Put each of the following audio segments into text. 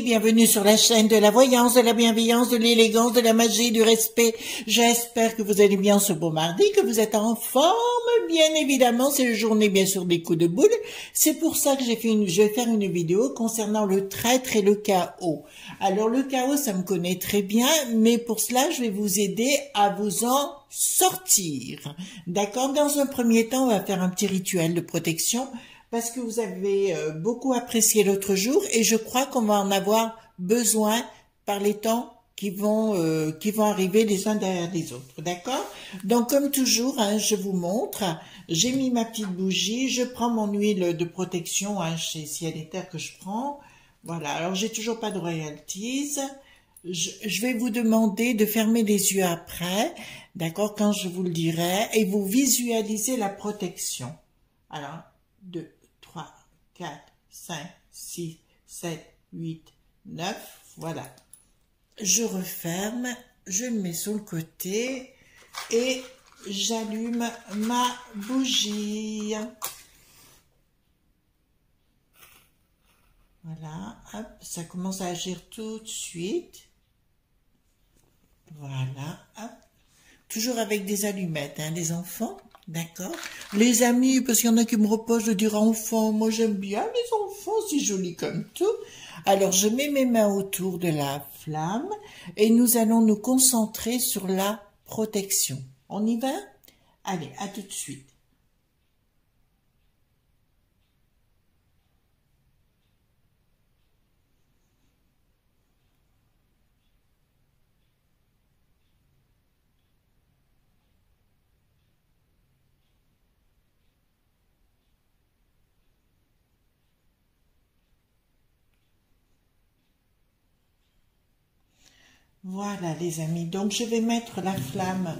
bienvenue sur la chaîne de la voyance, de la bienveillance, de l'élégance, de la magie, du respect. J'espère que vous allez bien ce beau mardi, que vous êtes en forme. Bien évidemment, c'est une journée bien sûr des coups de boule. C'est pour ça que j'ai fait une, je vais faire une vidéo concernant le traître et le chaos. Alors le chaos, ça me connaît très bien, mais pour cela, je vais vous aider à vous en sortir. D'accord? Dans un premier temps, on va faire un petit rituel de protection parce que vous avez euh, beaucoup apprécié l'autre jour et je crois qu'on va en avoir besoin par les temps qui vont euh, qui vont arriver les uns derrière les autres, d'accord? Donc comme toujours, hein, je vous montre. J'ai mis ma petite bougie, je prends mon huile de protection hein, chez Ciel Terre que je prends. Voilà. Alors j'ai toujours pas de royalties. Je, vais vous demander de fermer les yeux après, d'accord, quand je vous le dirai, et vous visualisez la protection. Alors, deux, 4, 5, 6, 7, 8, 9. Voilà. Je referme, je le mets sur le côté et j'allume ma bougie. Voilà, hop, ça commence à agir tout de suite. Voilà, hop. Toujours avec des allumettes, hein, les enfants. D'accord Les amis, parce qu'il y en a qui me reprochent de dire enfant, moi j'aime bien les enfants, si jolis comme tout. Alors je mets mes mains autour de la flamme et nous allons nous concentrer sur la protection. On y va? Allez, à tout de suite. Voilà les amis, donc je vais mettre la flamme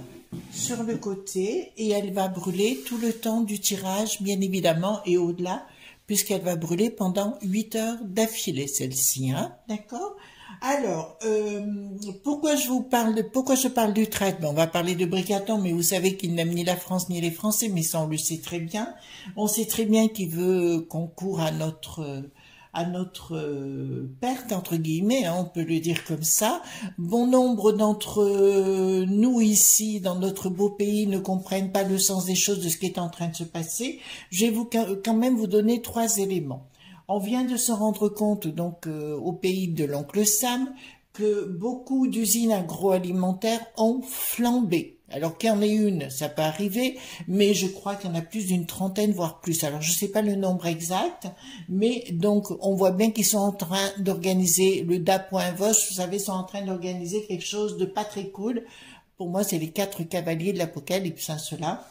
sur le côté et elle va brûler tout le temps du tirage bien évidemment et au-delà puisqu'elle va brûler pendant 8 heures d'affilée celle-ci, hein, d'accord? Alors, euh, pourquoi je vous parle de, pourquoi je parle du traitement On va parler de Bricaton, mais vous savez qu'il n'aime ni la France ni les Français, mais ça on le sait très bien. On sait très bien qu'il veut qu'on court à notre à notre euh, perte, entre guillemets, hein, on peut le dire comme ça. Bon nombre d'entre euh, nous ici, dans notre beau pays, ne comprennent pas le sens des choses de ce qui est en train de se passer. Je vais vous, quand même vous donner trois éléments. On vient de se rendre compte, donc, euh, au pays de l'oncle Sam, que beaucoup d'usines agroalimentaires ont flambé. Alors qu'il y en ait une, ça peut arriver, mais je crois qu'il y en a plus d'une trentaine, voire plus. Alors je ne sais pas le nombre exact, mais donc on voit bien qu'ils sont en train d'organiser le DA.vos, vous savez, sont en train d'organiser quelque chose de pas très cool. Pour moi, c'est les quatre cavaliers de l'Apocalypse, hein, cela.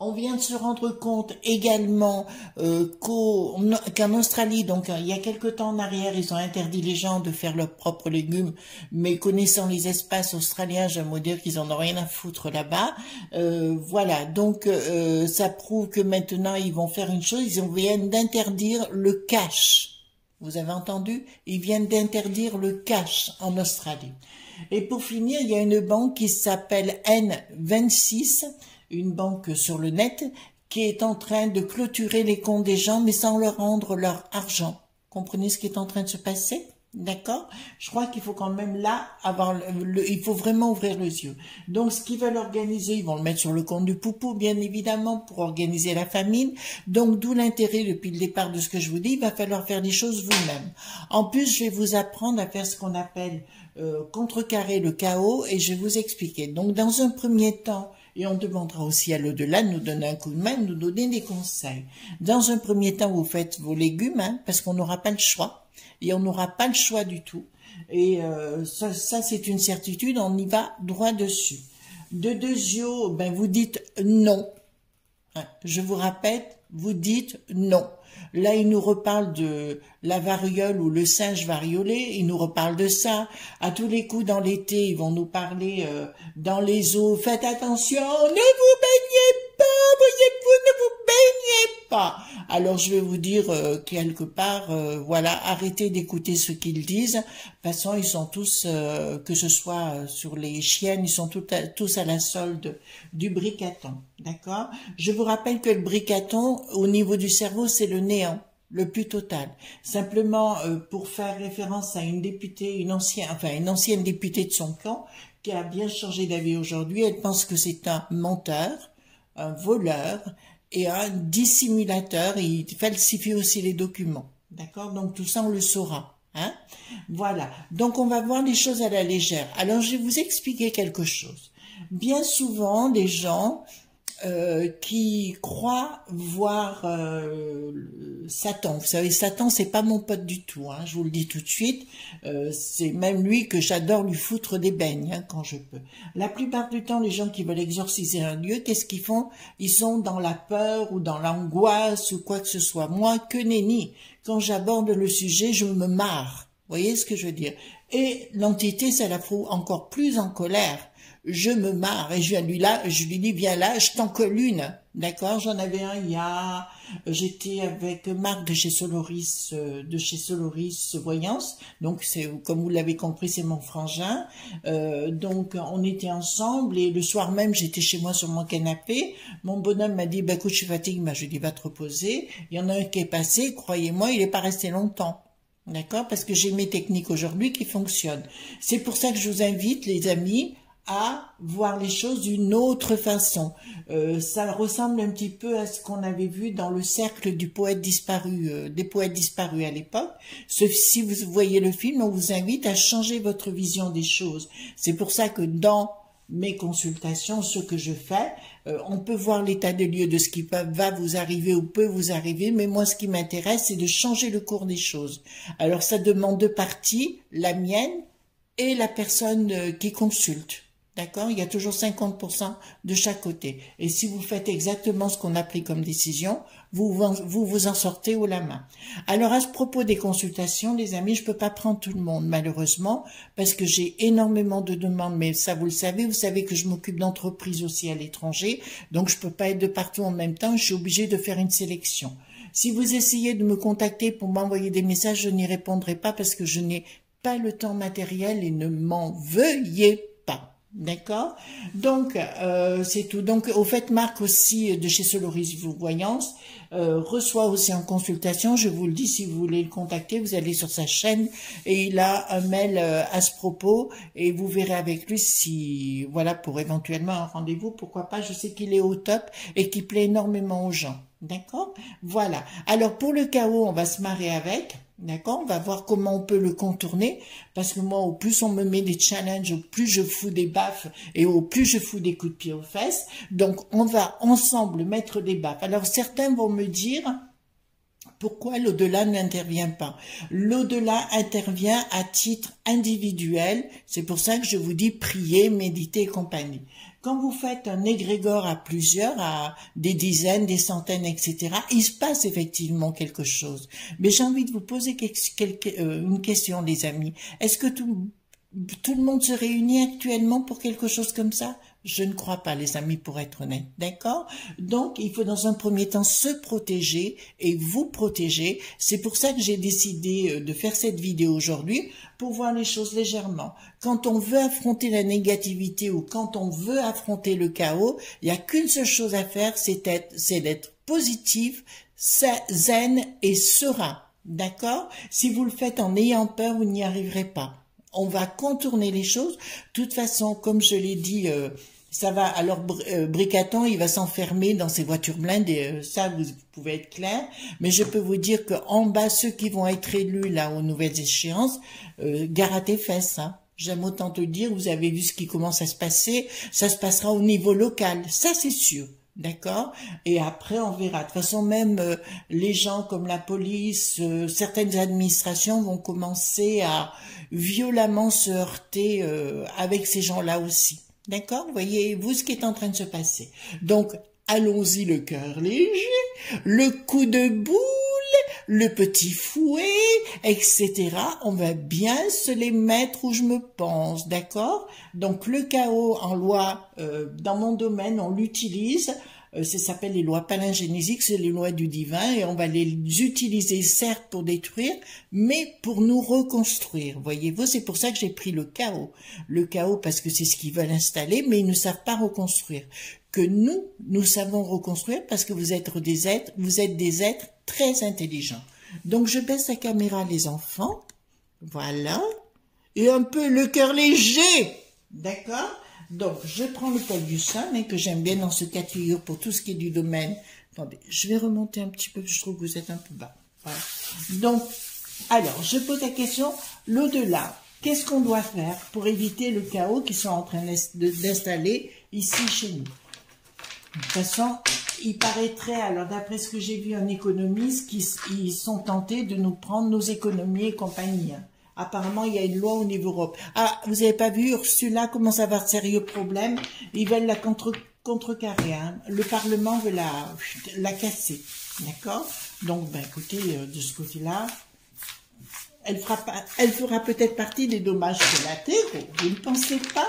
On vient de se rendre compte également euh, qu'en Australie, donc il y a quelque temps en arrière, ils ont interdit les gens de faire leurs propres légumes, mais connaissant les espaces australiens, j'aime dire qu'ils en ont rien à foutre là-bas. Euh, voilà, donc euh, ça prouve que maintenant ils vont faire une chose, ils viennent d'interdire le cash. Vous avez entendu? Ils viennent d'interdire le cash en Australie. Et pour finir, il y a une banque qui s'appelle N26 une banque sur le net qui est en train de clôturer les comptes des gens mais sans leur rendre leur argent. Comprenez ce qui est en train de se passer? D'accord? Je crois qu'il faut quand même là avoir il faut vraiment ouvrir les yeux. Donc ce qu'ils veulent organiser, ils vont le mettre sur le compte du poupou bien évidemment pour organiser la famine. Donc d'où l'intérêt depuis le départ de ce que je vous dis, il va falloir faire des choses vous-même. En plus, je vais vous apprendre à faire ce qu'on appelle euh, contrecarrer le chaos et je vais vous expliquer. Donc dans un premier temps, et on demandera aussi à l'au-delà de nous donner un coup de main, de nous donner des conseils. Dans un premier temps, vous faites vos légumes, hein, parce qu'on n'aura pas le choix, et on n'aura pas le choix du tout. Et euh, ça, ça c'est une certitude, on y va droit dessus. De deux yeux, ben vous dites non. Hein, je vous répète, vous dites non. Là, il nous reparle de la variole ou le singe variolé, il nous reparle de ça. À tous les coups, dans l'été, ils vont nous parler euh, dans les eaux. Faites attention, ne vous baignez voyez-vous, ne vous baignez pas. Alors, je vais vous dire euh, quelque part, euh, voilà, arrêtez d'écouter ce qu'ils disent. Façon, ils sont tous, que ce soit sur les chiennes, ils sont tous à la solde du bricaton. D'accord? Je vous rappelle que le bricaton, au niveau du cerveau, c'est le néant le plus total. Simplement, euh, pour faire référence à une députée, une ancienne, enfin une ancienne députée de son camp, qui a bien changé d'avis aujourd'hui, elle pense que c'est un menteur, un voleur et un dissimulateur, il falsifie aussi les documents. D'accord? Donc tout ça, on le saura. Hein? Voilà. Donc on va voir les choses à la légère. Alors je vais vous expliquer quelque chose. Bien souvent, les gens euh, qui croit voir euh, Satan. Vous savez, Satan, c'est pas mon pote du tout. Hein, je vous le dis tout de suite. Euh, c'est même lui que j'adore lui foutre des beignes hein, quand je peux. La plupart du temps, les gens qui veulent exorciser un lieu, qu'est-ce qu'ils font? Ils sont dans la peur ou dans l'angoisse ou quoi que ce soit. Moi, que nenni. Quand j'aborde le sujet, je me marre. Vous voyez ce que je veux dire? Et l'entité, ça la fout encore plus en colère je me marre et je lui là, je lui dis viens là, je t'en colle une. D'accord, j'en avais un il y a, j'étais avec Marc de chez Soloris, euh, de chez Soloris Voyance. Donc c'est, comme vous l'avez compris, c'est mon frangin. Euh, donc on était ensemble et le soir même j'étais chez moi sur mon canapé. Mon bonhomme m'a dit bah écoute je suis fatigué, bah, je lui dis va te reposer. Il y en a un qui est passé, croyez-moi, il est pas resté longtemps. D'accord Parce que j'ai mes techniques aujourd'hui qui fonctionnent. C'est pour ça que je vous invite, les amis, à voir les choses d'une autre façon. Euh, ça ressemble un petit peu à ce qu'on avait vu dans le cercle du poète disparu, euh, des poètes disparus à l'époque. Si vous voyez le film, on vous invite à changer votre vision des choses. C'est pour ça que dans mes consultations, ce que je fais, euh, on peut voir l'état des lieux de ce qui va vous arriver ou peut vous arriver, mais moi ce qui m'intéresse, c'est de changer le cours des choses. Alors ça demande deux parties, la mienne et la personne qui consulte. D'accord? Il y a toujours 50% de chaque côté. Et si vous faites exactement ce qu'on a pris comme décision, vous, vous en sortez haut la main. Alors à ce propos des consultations, les amis, je peux pas prendre tout le monde malheureusement parce que j'ai énormément de demandes. Mais ça, vous le savez, vous savez que je m'occupe d'entreprises aussi à l'étranger, donc je peux pas être de partout en même temps. Je suis obligée de faire une sélection. Si vous essayez de me contacter pour m'envoyer des messages, je n'y répondrai pas parce que je n'ai pas le temps matériel et ne m'en veuillez. D'accord Donc, euh, c'est tout. Donc, au fait, Marc aussi, de chez Soloris Voyance, euh, reçoit aussi en consultation. Je vous le dis, si vous voulez le contacter, vous allez sur sa chaîne et il a un mail euh, à ce propos et vous verrez avec lui si, voilà, pour éventuellement un rendez-vous, pourquoi pas. Je sais qu'il est au top et qu'il plaît énormément aux gens. D'accord? Voilà. Alors, pour le chaos, on va se marrer avec. D'accord? On va voir comment on peut le contourner, parce que moi, au plus on me met des challenges, au plus je fous des baffes et au plus je fous des coups de pied aux fesses. Donc, on va ensemble mettre des baffes. Alors, certains vont me dire, pourquoi l'au-delà n'intervient pas? L'au-delà intervient à titre individuel. C'est pour ça que je vous dis prier, méditer et compagnie. Quand vous faites un égrégore à plusieurs, à des dizaines, des centaines, etc., il se passe effectivement quelque chose. Mais j'ai envie de vous poser euh, une question, les amis. Est-ce que tout, tout le monde se réunit actuellement pour quelque chose comme ça? Je ne crois pas, les amis, pour être honnête. D'accord? Donc, il faut dans un premier temps se protéger et vous protéger. C'est pour ça que j'ai décidé euh, de faire cette vidéo aujourd'hui, pour voir les choses légèrement. Quand on veut affronter la négativité ou quand on veut affronter le chaos, il n'y a qu'une seule chose à faire, c'est d'être positif, zen et serein. D'accord? Si vous le faites en ayant peur, vous n'y arriverez pas. On va contourner les choses. De toute façon, comme je l'ai dit... Euh, ça va. Alors euh, Bricaton, il va s'enfermer dans ses voitures blindées. Euh, ça, vous pouvez être clair. Mais je peux vous dire que en bas, ceux qui vont être élus là aux nouvelles échéances, euh, gare à tes fesses. Hein. J'aime autant te dire, vous avez vu ce qui commence à se passer. Ça se passera au niveau local. Ça, c'est sûr. D'accord? Et après, on verra. De toute façon, même euh, les gens comme la police, certaines administrations vont commencer à violemment se heurter avec ces gens-là aussi. D'accord? Voyez-vous ce qui est en train de se passer. Donc, allons-y le cœur léger, le coup de boule, le petit fouet, etc. On va bien se les mettre où je me pense, d'accord? Donc le chaos en loi, euh, dans mon domaine, on l'utilise ça s'appelle les lois palingénésiques, c'est les lois du divin, et on va les utiliser certes pour détruire, mais pour nous reconstruire. Voyez-vous, c'est pour ça que j'ai pris le chaos. Le chaos parce que c'est ce qu'ils veulent installer, mais ils ne savent pas reconstruire. Que nous, nous savons reconstruire parce que vous êtes des êtres, vous êtes des êtres très intelligents. Donc je baisse la caméra les enfants. Voilà. Et un peu le cœur léger. D'accord? Donc je prends le poil du sein, mais que j'aime bien dans ce cas de figure pour tout ce qui est du domaine. Attendez, je vais remonter un petit peu, je trouve que vous êtes un peu bas. Voilà. Donc, alors, je pose la question, l'au-delà, qu'est-ce qu'on doit faire pour éviter le chaos qu'ils sont en train d'installer ici chez nous? De toute façon, il paraîtrait, alors d'après ce que j'ai vu en économiste, qu'ils sont tentés de nous prendre nos économies et compagnie. Hein. Apparemment, il y a une loi au niveau Europe. Ah, vous n'avez pas vu, Ursula commence à avoir de sérieux problèmes. Ils veulent la contre, contrecarrer. Hein. Le Parlement veut la, la casser. D'accord? Donc, ben, écoutez, euh, de ce côté-là, elle fera, elle fera peut-être partie des dommages collatéraux. Vous ne pensez pas?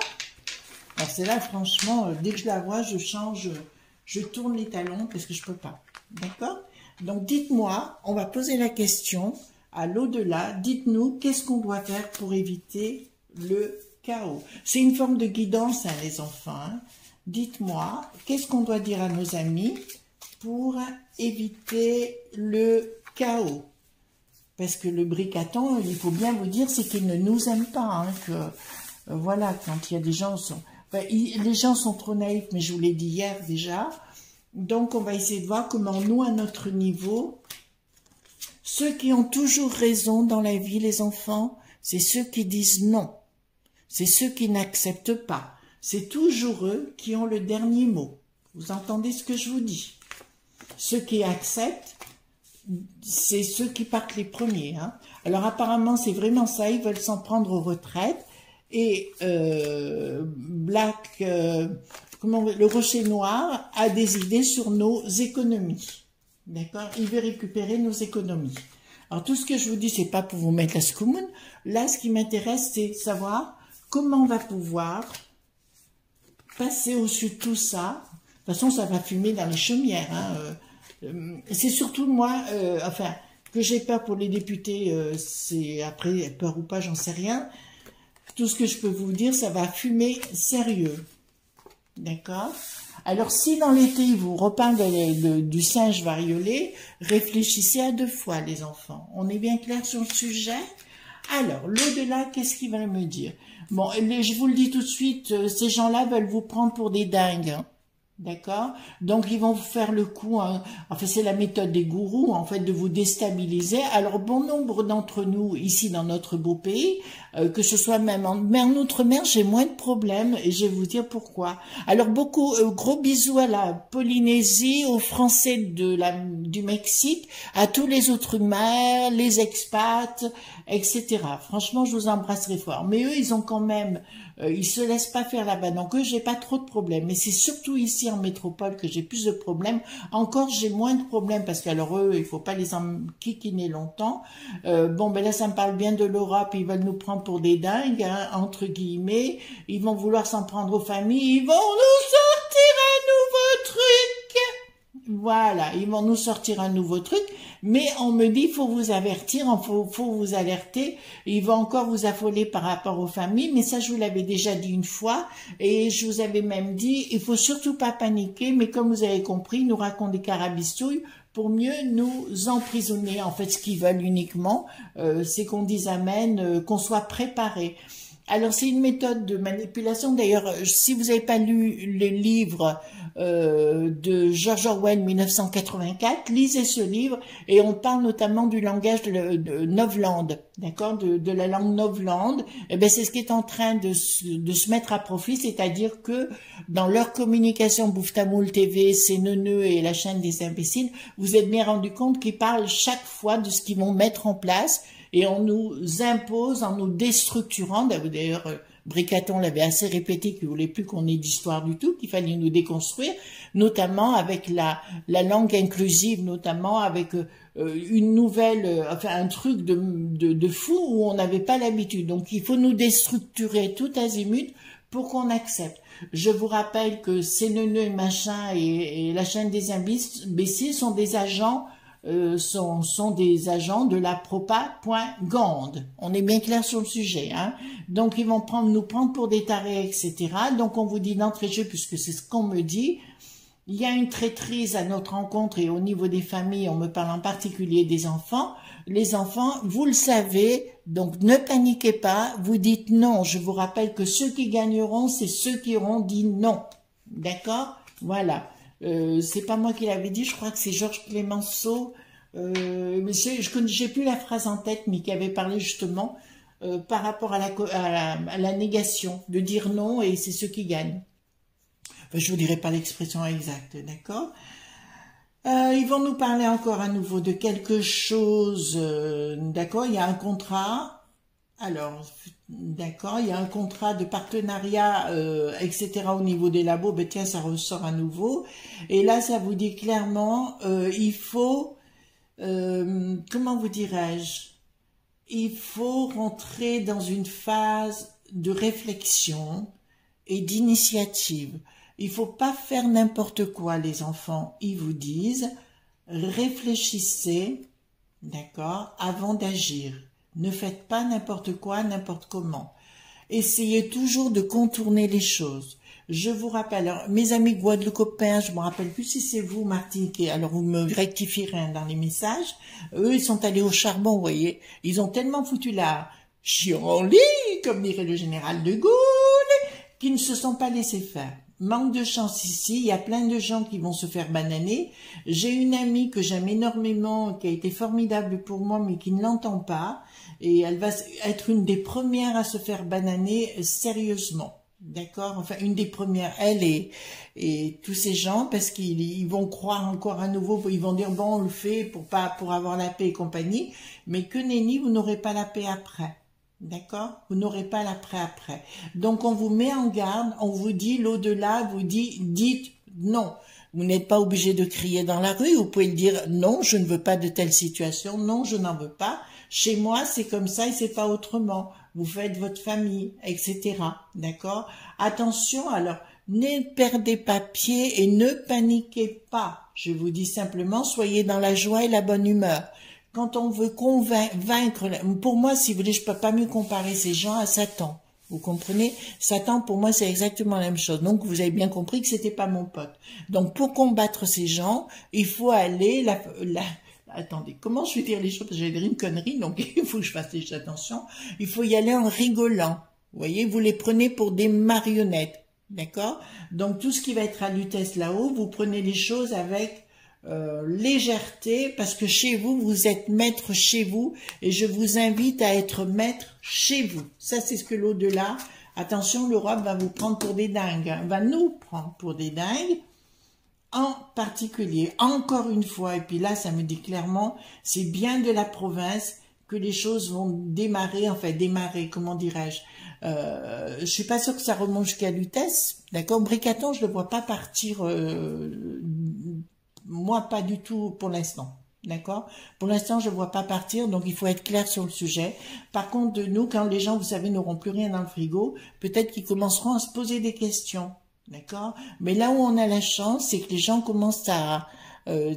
Alors, c'est là, franchement, euh, dès que je la vois, je change je tourne les talons parce que je peux pas. D'accord? Donc dites-moi, on va poser la question à l'au-delà. Dites-nous qu'est-ce qu'on doit faire pour éviter le chaos. C'est une forme de guidance, hein, les enfants. Hein. Dites-moi, qu'est-ce qu'on doit dire à nos amis pour éviter le chaos? Parce que le bricaton, il faut bien vous dire, c'est qu'il ne nous aime pas. Hein, que, euh, voilà, quand il y a des gens... Les gens sont trop naïfs, mais je vous l'ai dit hier déjà. Donc, on va essayer de voir comment nous, à notre niveau, ceux qui ont toujours raison dans la vie, les enfants, c'est ceux qui disent non. C'est ceux qui n'acceptent pas. C'est toujours eux qui ont le dernier mot. Vous entendez ce que je vous dis? Ceux qui acceptent, c'est ceux qui partent les premiers. Hein. Alors apparemment, c'est vraiment ça, ils veulent s'en prendre aux retraites et euh, Black, euh, comment, le rocher noir a des idées sur nos économies. D'accord Il veut récupérer nos économies. Alors tout ce que je vous dis, c'est pas pour vous mettre la scoumoune. Là, ce qui m'intéresse, c'est savoir comment on va pouvoir passer au-dessus de tout ça. De toute façon, ça va fumer dans les chaumières. Hein. Euh, c'est surtout moi, enfin, que j'ai peur pour les députés, c'est après peur ou pas, j'en sais rien. Tout ce que je peux vous dire, ça va fumer sérieux. D'accord? Alors, si dans l'été, il vous repeint du singe variolé, réfléchissez à deux fois, les enfants. On est bien clair sur le sujet? Alors, l'au-delà, qu'est-ce qu'il va me dire? Bon, je vous le dis tout de suite, euh, ces gens-là veulent vous prendre pour des dingues. Hein. D'accord Donc ils vont vous faire le coup, hein. enfin c'est la méthode des gourous en fait de vous déstabiliser. Alors bon nombre d'entre nous ici dans notre beau pays, euh, que ce soit même en, en outre-mer, j'ai moins de problèmes et je vais vous dire pourquoi. Alors beaucoup, euh, gros bisous à la Polynésie, aux Français de la, du Mexique, à tous les autres mers, les expats, etc. Franchement, je vous embrasserai fort. Mais eux, ils ont quand même euh, ils se laissent pas faire là-bas. Donc eux, j'ai pas trop de problèmes. Mais c'est surtout ici en métropole que j'ai plus de problèmes. Encore, j'ai moins de problèmes parce qu'alors eux, il faut pas les enquiquiner longtemps. Euh, bon, ben là, ça me parle bien de l'Europe. Ils veulent nous prendre pour des dingues, hein, entre guillemets. Ils vont vouloir s'en prendre aux familles. Ils vont nous sortir un nouveau truc. Voilà, ils vont nous sortir un nouveau truc. Mais on me dit, faut vous avertir, faut, faut vous alerter. Il va encore vous affoler par rapport aux familles, mais ça, je vous l'avais déjà dit une fois. Et je vous avais même dit, il faut surtout pas paniquer, mais comme vous avez compris, nous racontent des carabistouilles pour mieux nous emprisonner. En fait, ce qu'ils veulent uniquement, euh, c'est qu'on dise Amen, euh, qu'on soit préparé. Alors c'est une méthode de manipulation. D'ailleurs, si vous n'avez pas lu le livre euh, de George Orwell 1984, lisez ce livre et on parle notamment du langage de, de Novland, d'accord, de, la langue Novland. Eh ben c'est ce qui est en train de, se mettre à profit, c'est-à-dire que dans leur communication Bouftamoul TV, c'est et la chaîne des imbéciles, vous êtes bien rendu compte qu'ils parlent chaque fois de ce qu'ils vont mettre en place et on nous impose en nous déstructurant. D'ailleurs, Bricaton l'avait assez répété qu'il voulait plus qu'on ait d'histoire du tout, qu'il fallait nous déconstruire, notamment avec la, la langue inclusive, notamment avec euh, une nouvelle, euh, enfin un truc de, de, de fou où on n'avait pas l'habitude. Donc il faut nous déstructurer tout azimut pour qu'on accepte. Je vous rappelle que ces neuneux machin et, et la chaîne des imbéciles sont des agents euh, sont, sont, des agents de la propa.gand. On est bien clair sur le sujet. Hein Donc ils vont prendre, nous prendre pour des tarés, etc. Donc on vous dit d'entrée de puisque c'est ce qu'on me dit, il y a une traîtrise à notre rencontre et au niveau des familles, on me parle en particulier des enfants. Les enfants, vous le savez, donc ne paniquez pas, vous dites non. Je vous rappelle que ceux qui gagneront, c'est ceux qui auront dit non. D'accord? Voilà. Euh, c'est pas moi qui l'avais dit, je crois que c'est Georges Clémenceau. Euh, mais je n'ai plus la phrase en tête, mais qui avait parlé justement euh, par rapport à la, à la négation, de dire non et c'est ceux qui gagnent. Je vous dirai pas l'expression exacte, d'accord? Euh, Ils vont nous parler encore à nouveau de quelque chose, d'accord? Il y a un contrat. Alors, d'accord, il y a un contrat de partenariat, euh, etc. au niveau des labos. Ben tiens, ça ressort à nouveau. Et là, ça vous dit clairement, il faut, comment vous dirais-je Il faut rentrer dans une phase de réflexion et d'initiative. Il faut pas faire n'importe quoi, les enfants. Ils vous disent, réfléchissez, d'accord, avant d'agir. Ne faites pas n'importe quoi, n'importe comment. Essayez toujours de contourner les choses. Je vous rappelle, mes amis guadeloupéens, je me rappelle plus si c'est vous, Martine, qui, alors vous me rectifierez dans les messages. Eux, ils sont allés au charbon, vous voyez. Ils ont tellement foutu la chienlit, comme dirait le général de Gaulle, qu'ils ne se sont pas laissés faire manque de chance ici, il y a plein de gens qui vont se faire bananer. J'ai une amie que j'aime énormément, qui a été formidable pour moi, mais qui ne l'entend pas, et elle va être une des premières à se faire bananer sérieusement. D'accord? Enfin, une des premières, elle et, et tous ces gens, parce qu'ils vont croire encore à nouveau, ils vont dire, bon, on le fait pour pas pour avoir la paix et compagnie, mais que nenni, vous n'aurez pas la paix après. D'accord? Vous n'aurez pas l'après-après. Donc on vous met en garde, on vous dit l'au-delà, vous dit dites non. Vous n'êtes pas obligé de crier dans la rue, vous pouvez dire non, je ne veux pas de telle situation, non, je n'en veux pas. Chez moi, c'est comme ça et c'est pas autrement. Vous faites votre famille, etc. D'accord? Attention, alors, ne perdez pas pied et ne paniquez pas. Je vous dis simplement, soyez dans la joie et la bonne humeur quand on veut convaincre, pour moi, si vous voulez, je peux pas mieux comparer ces gens à Satan. Vous comprenez? Satan, pour moi, c'est exactement la même chose. Donc, vous avez bien compris que c'était pas mon pote. Donc, pour combattre ces gens, il faut aller la, attendez, comment je vais dire les choses? Parce que dire une connerie, donc il faut que je fasse attention. Il faut y aller en rigolant. Vous voyez, vous les prenez pour des marionnettes. D'accord? Donc, tout ce qui va être à Lutèce là-haut, vous prenez les choses avec euh, légèreté parce que chez vous, vous êtes maître chez vous et je vous invite à être maître chez vous. Ça, c'est ce que l'au-delà, attention, l'Europe va vous prendre pour des dingues, hein. va nous prendre pour des dingues en particulier, encore une fois, et puis là, ça me dit clairement, c'est bien de la province que les choses vont démarrer, enfin démarrer, comment dirais-je. Euh, je suis pas sûre que ça remonte jusqu'à Lutèce, d'accord? Bricaton, je ne le vois pas partir euh, moi, pas du tout pour l'instant. D'accord? Pour l'instant, je ne vois pas partir, donc il faut être clair sur le sujet. Par contre, nous, quand les gens, vous savez, n'auront plus rien dans le frigo, peut-être qu'ils commenceront à se poser des questions. D'accord? Mais là où on a la chance, c'est que les gens commencent à, euh,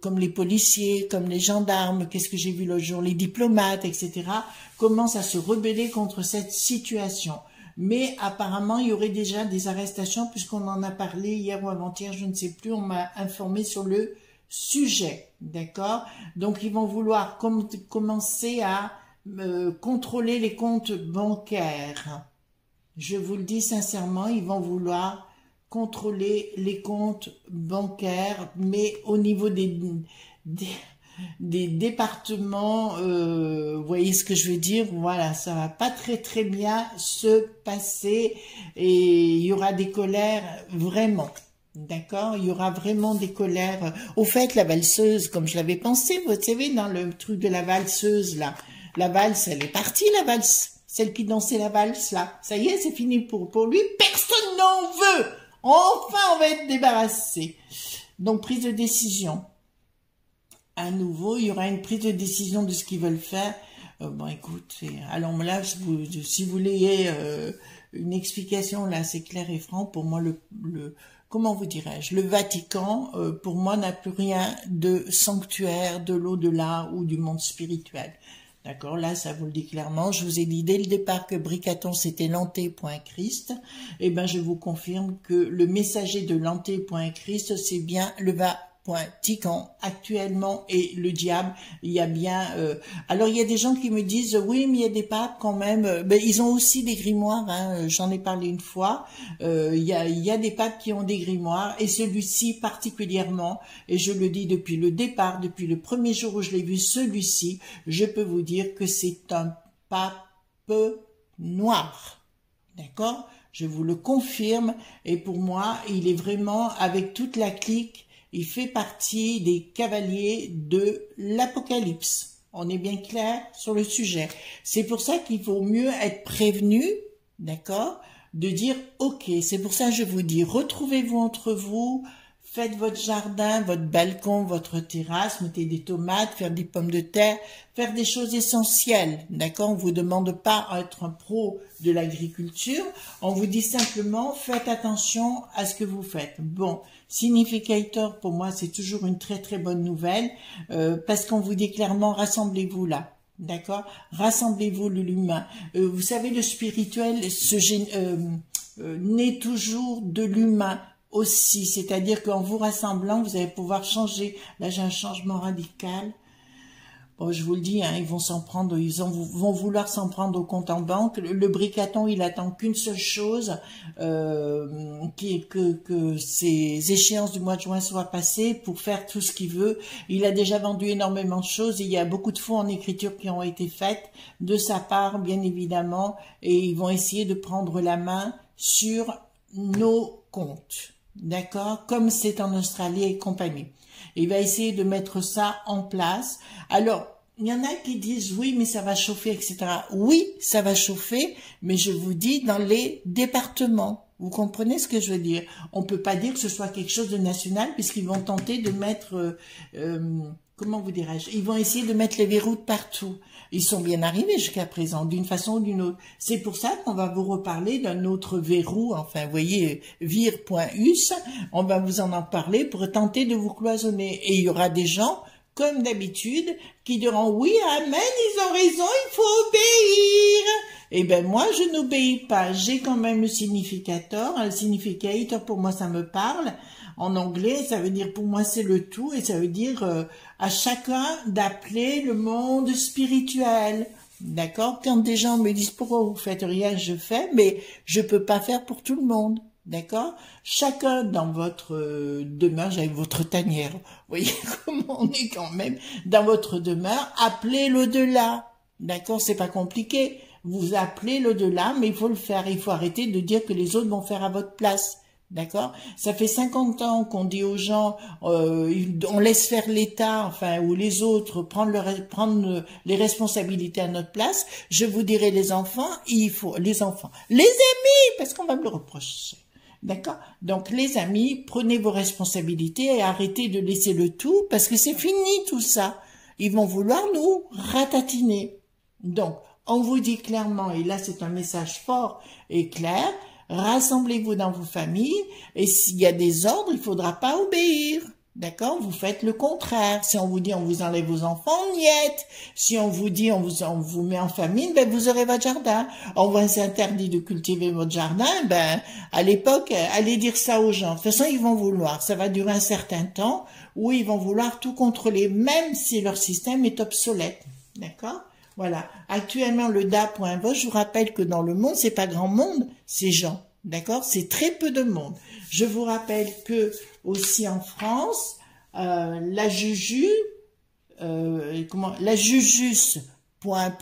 comme les policiers, comme les gendarmes, qu'est-ce que j'ai vu l'autre jour, les diplomates, etc., commencent à se rebeller contre cette situation mais apparemment il y aurait déjà des arrestations puisqu'on en a parlé hier ou avant-hier, je ne sais plus, on m'a informé sur le sujet, d'accord? Donc ils vont vouloir commencer à euh, contrôler les comptes bancaires. Je vous le dis sincèrement, ils vont vouloir contrôler les comptes bancaires, mais au niveau des, départements, euh, vous voyez ce que je veux dire? Voilà, ça va pas très très bien se passer et il y aura des colères vraiment. D'accord? Il y aura vraiment des colères. Au fait, la valseuse, comme je l'avais pensé, vous savez, dans le truc de la valseuse, là, la valse, elle est partie, la valse. Celle qui dansait la valse, là. Ça y est, c'est fini pour, lui. Personne n'en veut Enfin, on va être débarrassé. Donc, prise de décision à nouveau, il y aura une prise de décision de ce qu'ils veulent faire. Euh, bon, écoute, alors là, si vous, voulez euh, une explication, là, c'est clair et franc. Pour moi, le, le comment vous dirais-je, le Vatican, euh, pour moi, n'a plus rien de sanctuaire, de l'au-delà ou du monde spirituel. D'accord Là, ça vous le dit clairement. Je vous ai dit dès le départ que Bricaton, c'était lanté.christ. Eh ben, je vous confirme que le messager de lanté.christ, c'est bien le point Tican actuellement et le diable il y a bien euh, alors il y a des gens qui me disent oui mais il y a des papes quand même mais ben, ils ont aussi des grimoires hein, j'en ai parlé une fois euh, il y a il y a des papes qui ont des grimoires et celui-ci particulièrement et je le dis depuis le départ depuis le premier jour où je l'ai vu celui-ci je peux vous dire que c'est un pape noir. D'accord? Je vous le confirme et pour moi il est vraiment avec toute la clique il fait partie des cavaliers de l'Apocalypse. On est bien clair sur le sujet. C'est pour ça qu'il vaut mieux être prévenu, d'accord, de dire OK. C'est pour ça que je vous dis, retrouvez-vous entre vous, Faites votre jardin, votre balcon, votre terrasse, mettez des tomates, faire des pommes de terre, faire des choses essentielles. D'accord? On vous demande pas d'être un pro de l'agriculture. On vous dit simplement faites attention à ce que vous faites. Bon, significator pour moi c'est toujours une très très bonne nouvelle euh, parce qu'on vous dit clairement rassemblez-vous là. D'accord? Rassemblez-vous l'humain. Euh, vous savez le spirituel se euh, euh, naît toujours de l'humain aussi, c'est-à-dire qu'en vous rassemblant, vous allez pouvoir changer. Là, j'ai un changement radical. Bon, je vous le dis, hein, ils vont s'en prendre, ils vont vouloir s'en prendre au compte en banque. Le, bricaton, il attend qu'une seule chose, euh, qui, que, que ces échéances du mois de juin soient passées pour faire tout ce qu'il veut. Il a déjà vendu énormément de choses. il y a beaucoup de fonds en écriture qui ont été faites de sa part, bien évidemment, et ils vont essayer de prendre la main sur nos comptes. D'accord? Comme c'est en Australie et compagnie. Il va essayer de mettre ça en place. Alors, il y en a qui disent oui, mais ça va chauffer, etc. Oui, ça va chauffer, mais je vous dis dans les départements. Vous comprenez ce que je veux dire? On peut pas dire que ce soit quelque chose de national puisqu'ils vont tenter de mettre euh, euh, comment vous dirais-je? Ils vont essayer de mettre les verrous partout. Ils sont bien arrivés jusqu'à présent, d'une façon ou d'une autre. C'est pour ça qu'on va vous reparler d'un autre verrou, enfin, vous voyez, vir.us, on va vous en en parler pour tenter de vous cloisonner. Et il y aura des gens, comme d'habitude, qui diront, oui, amen, ils ont raison, il faut obéir. Eh ben, moi, je n'obéis pas. J'ai quand même le significateur. Le significateur, pour moi, ça me parle. En anglais, ça veut dire pour moi c'est le tout et ça veut dire euh, à chacun d'appeler le monde spirituel. D'accord? Quand des gens me disent pourquoi vous faites rien, je fais, mais je peux pas faire pour tout le monde. D'accord? Chacun dans votre euh, demeure, j'avais votre tanière. Vous voyez comment on est quand même dans votre demeure, appelez l'au-delà. D'accord? C'est pas compliqué. Vous appelez l'au-delà, mais il faut le faire. Il faut arrêter de dire que les autres vont faire à votre place. D'accord? Ça fait 50 ans qu'on dit aux gens, euh, on laisse faire l'État, enfin, ou les autres, prendre, les responsabilités à notre place. Je vous dirai les enfants, il faut, les enfants, les amis, parce qu'on va me le reprocher. D'accord? Donc les amis, prenez vos responsabilités et arrêtez de laisser le tout, parce que c'est fini tout ça. Ils vont vouloir nous ratatiner. Donc, on vous dit clairement, et là c'est un message fort et clair, rassemblez-vous dans vos familles, et s'il y a des ordres, il faudra pas obéir. D'accord? Vous faites le contraire. Si on vous dit on vous enlève vos enfants, niet. Si on vous dit on vous, on vous met en famine, ben vous aurez votre jardin. On vous interdit de cultiver votre jardin, ben à l'époque, allez dire ça aux gens. De toute façon, ils vont vouloir. Ça va durer un certain temps où ils vont vouloir tout contrôler, même si leur système est obsolète. D'accord? Voilà. Actuellement, le DA.vote, je vous rappelle que dans le monde, c'est pas grand monde, ces gens. D'accord? C'est très peu de monde. Je vous rappelle que aussi en France, euh, la Juju, euh, comment, la Jujus point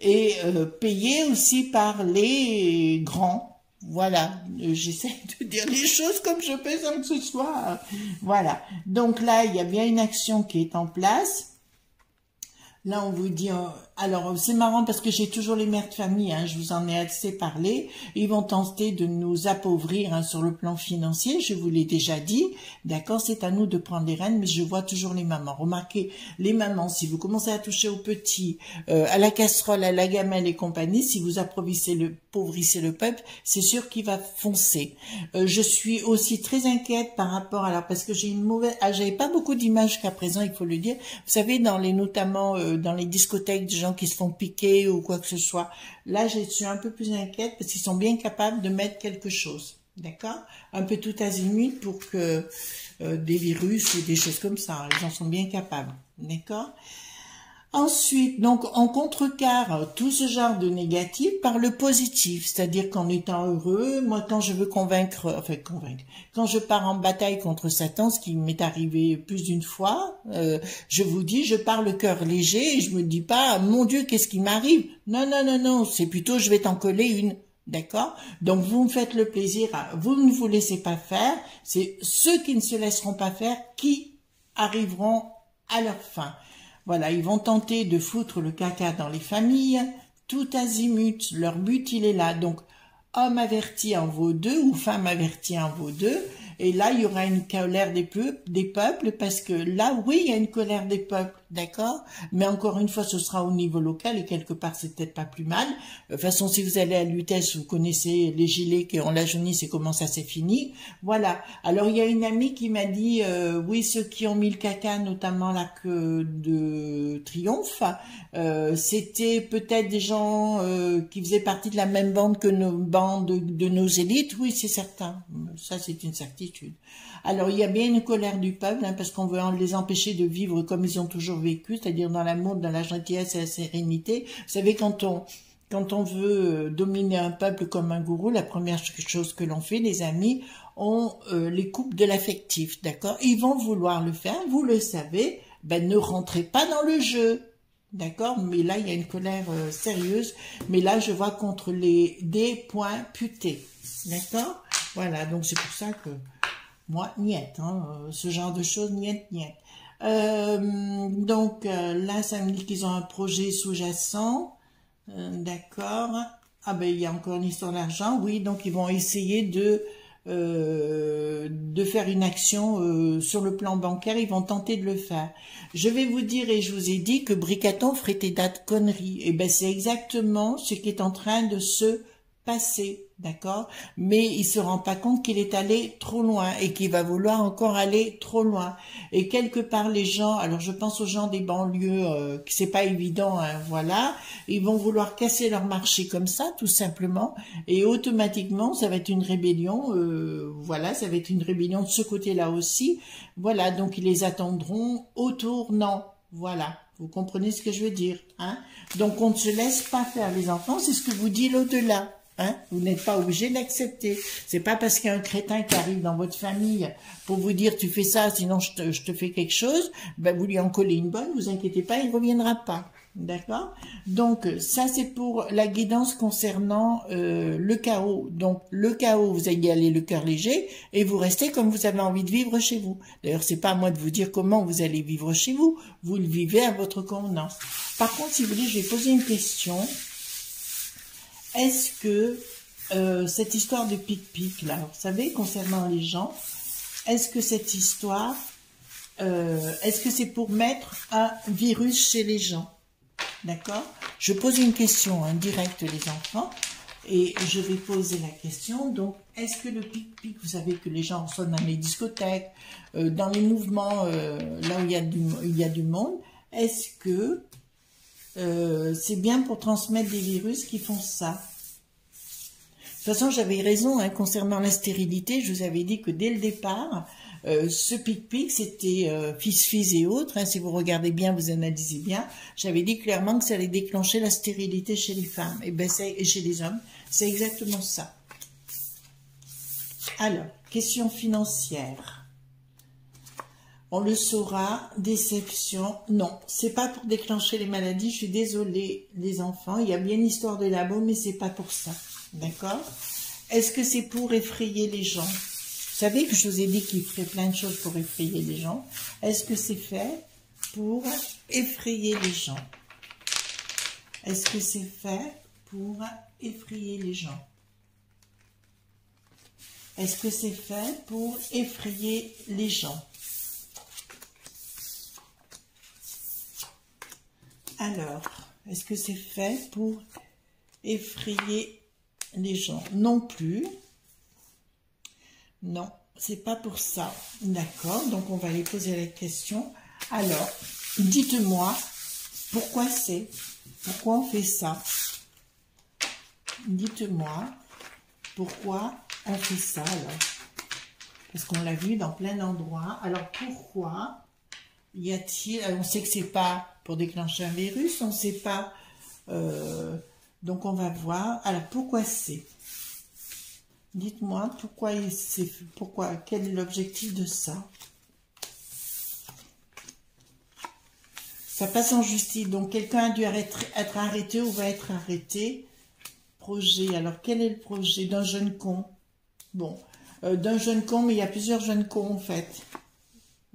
est euh, payée aussi par les grands. Voilà, j'essaie de dire les choses comme je peux sans que ce soit. Voilà. Donc là, il y a bien une action qui est en place Là, on vous dit, alors c'est marrant parce que j'ai toujours les mères de famille, hein, je vous en ai assez parlé. Ils vont tenter de nous appauvrir hein, sur le plan financier, je vous l'ai déjà dit. D'accord, c'est à nous de prendre les rênes, mais je vois toujours les mamans. Remarquez, les mamans, si vous commencez à toucher aux petits, euh, à la casserole, à la gamelle et compagnie, si vous appauvrissez le, le peuple, c'est sûr qu'il va foncer. Euh, je suis aussi très inquiète par rapport, alors parce que j'ai une mauvaise, ah, j'avais pas beaucoup d'images qu'à présent, il faut le dire. Vous savez, dans les notamment euh, dans les discothèques qui se font piquer ou quoi que ce soit. Là, je suis un peu plus inquiète parce qu'ils sont bien capables de mettre quelque chose. D'accord? Un peu tout azimut pour que euh, des virus ou des choses comme ça, ils en sont bien capables. D'accord? Ensuite, donc, on contrecarre tout ce genre de négatif par le positif, c'est-à-dire qu'en étant heureux, moi, quand je veux convaincre, enfin, convaincre, quand je pars en bataille contre Satan, ce qui m'est arrivé plus d'une fois, euh, je vous dis, je pars le cœur léger et je me dis pas, mon Dieu, qu'est-ce qui m'arrive? Non, non, non, non, c'est plutôt, je vais t'en coller une. D'accord? Donc vous me faites le plaisir, vous ne vous laissez pas faire, c'est ceux qui ne se laisseront pas faire qui arriveront à leur fin. Voilà, ils vont tenter de foutre le caca dans les familles, tout azimut, leur but il est là. Donc, homme averti en vaut deux ou femme avertie en vaut deux. Et là, il y aura une colère des des peuples parce que là, oui, il y a une colère des peuples, d'accord? Mais encore une fois, ce sera au niveau local et quelque part, c'est peut-être pas plus mal. De toute façon, si vous allez à l'UTES, vous connaissez les gilets qui ont la jaunisse et comment ça s'est fini. Voilà. Alors, il y a une amie qui m'a dit, euh, oui, ceux qui ont mis le caca, notamment la queue de Triomphe, euh, c'était peut-être des gens euh, qui faisaient partie de la même bande que nos bandes de, de nos élites. Oui, c'est certain. Ça, c'est une certitude. Alors il y a bien une colère du peuple, hein, parce qu'on veut les empêcher de vivre comme ils ont toujours vécu, c'est-à-dire dans l'amour, dans la gentillesse et la sérénité. Vous savez, quand on quand on veut euh, dominer un peuple comme un gourou, la première chose que l'on fait, les amis, on euh, les coupe de l'affectif, d'accord? Ils vont vouloir le faire, vous le savez, ben ne rentrez pas dans le jeu, d'accord? Mais là, il y a une colère euh, sérieuse, mais là, je vois contre les des points putés, d'accord? Voilà, donc c'est pour ça que moi, niet, hein, ce genre de choses, niet, niet. Euh, donc euh, là, ça me dit qu'ils ont un projet sous-jacent. D'accord. Ah ben il y a encore une histoire d'argent. Oui, donc ils vont essayer de de faire une action sur le plan bancaire. Ils vont tenter de le faire. Je vais vous dire et je vous ai dit que Bricaton ferait des dates conneries. Et eh ben c'est exactement ce qui est en train de se passer, d'accord? Mais il se rend pas compte qu'il est allé trop loin et qu'il va vouloir encore aller trop loin. Et quelque part, les gens, alors je pense aux gens des banlieues, euh, c'est pas évident, hein, voilà, ils vont vouloir casser leur marché comme ça, tout simplement, et automatiquement, ça va être une rébellion, euh, voilà, ça va être une rébellion de ce côté-là aussi, voilà, donc ils les attendront au tournant, voilà. Vous comprenez ce que je veux dire, hein? Donc on ne se laisse pas faire les enfants, c'est ce que vous dit l'au-delà. Hein? Vous n'êtes pas obligé d'accepter. C'est pas parce qu'il y a un crétin qui arrive dans votre famille pour vous dire tu fais ça, sinon je te, je te fais quelque chose, ben vous lui en collez une bonne, vous inquiétez pas, il reviendra pas. D'accord? Donc ça c'est pour la guidance concernant euh, le chaos. Donc le chaos, vous allez aller le cœur léger et vous restez comme vous avez envie de vivre chez vous. D'ailleurs c'est pas à moi de vous dire comment vous allez vivre chez vous, vous le vivez à votre convenance. Par contre si vous voulez, je vais poser une question est-ce que euh, cette histoire de pic-pic, là, vous savez, concernant les gens, est-ce que cette histoire, euh, est-ce que c'est pour mettre un virus chez les gens? D'accord? Je pose une question en direct, les enfants, et je vais poser la question. Donc, est-ce que le pic-pic, vous savez que les gens sont dans les discothèques, euh, dans les mouvements, là où il y a du monde, est-ce que euh, c'est bien pour transmettre des virus qui font ça. De toute façon, j'avais raison hein, concernant la stérilité. Je vous avais dit que dès le départ, euh, ce pic-pic, c'était euh, fils-fils et autres. Hein, si vous regardez bien, vous analysez bien. J'avais dit clairement que ça allait déclencher la stérilité chez les femmes et, ben, et chez les hommes. C'est exactement ça. Alors, question financière. On le saura, déception. Non, c'est pas pour déclencher les maladies. Je suis désolée, les enfants. Il y a bien une histoire de labo, mais c'est pas pour ça. D'accord? Est-ce que c'est pour effrayer les gens? Vous savez que je vous ai dit qu'il ferait plein de choses pour effrayer les gens. Est-ce que c'est fait pour effrayer les gens? Est-ce que c'est fait pour effrayer les gens? Est-ce que c'est fait pour effrayer les gens? Alors, est-ce que c'est fait pour effrayer les gens? Non plus. Non, c'est pas pour ça. D'accord, donc on va aller poser la question. Alors, dites-moi, pourquoi c'est Pourquoi on fait ça? Dites-moi, pourquoi on fait ça alors Parce qu'on l'a vu dans plein d'endroits. Alors pourquoi y a-t-il On sait que c'est pas pour déclencher un virus, on ne sait pas. Euh, donc on va voir. Alors pourquoi c'est? Dites-moi pourquoi c'est pourquoi quel est l'objectif de ça? Ça passe en justice. Donc quelqu'un a dû être arrêté ou va être arrêté. Projet. Alors quel est le projet d'un jeune con? Bon, euh, d'un jeune con, mais il y a plusieurs jeunes cons en fait.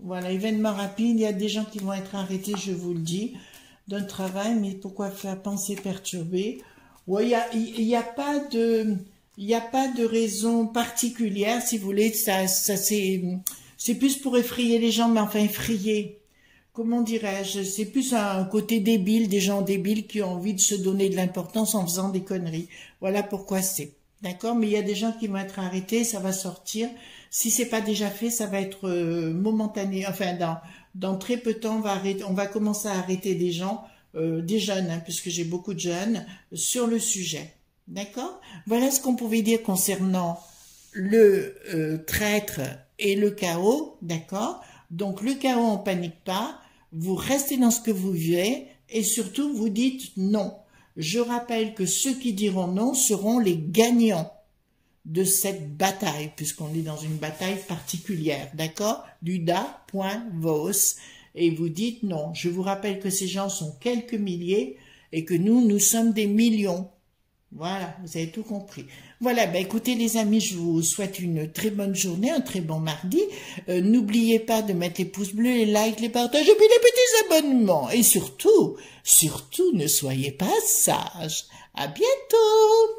Voilà, événement rapide, il y a des gens qui vont être arrêtés, je vous le dis, d'un travail, mais pourquoi faire penser perturber il n'y a, a pas de... Il n'y a pas de raison particulière, si vous voulez, ça, ça c'est, c'est plus pour effrayer les gens, mais enfin effrayer. Comment dirais-je C'est plus un côté débile, des gens débiles qui ont envie de se donner de l'importance en faisant des conneries. Voilà pourquoi c'est. D'accord Mais il y a des gens qui vont être arrêtés, ça va sortir. Si c'est pas déjà fait, ça va être euh, momentané. Enfin, dans, très peu de temps, on va, arrêter, on va commencer à arrêter des gens, euh, des jeunes, hein, puisque j'ai beaucoup de jeunes, sur le sujet. D'accord? Voilà ce qu'on pouvait dire concernant le euh, traître et le chaos. D'accord? Donc le chaos, on panique pas. Vous restez dans ce que vous vivez et surtout vous dites non. Je rappelle que ceux qui diront non seront les gagnants de cette bataille, puisqu'on est dans une bataille particulière, d'accord? Duda.vos. Et vous dites non. Je vous rappelle que ces gens sont quelques milliers et que nous, nous sommes des millions. Voilà, vous avez tout compris. Voilà, ben écoutez les amis, je vous souhaite une très bonne journée, un très bon mardi. Euh, n'oubliez pas de mettre les pouces bleus, les likes, les partages et puis les petits abonnements. Et surtout, surtout, ne soyez pas sages. À bientôt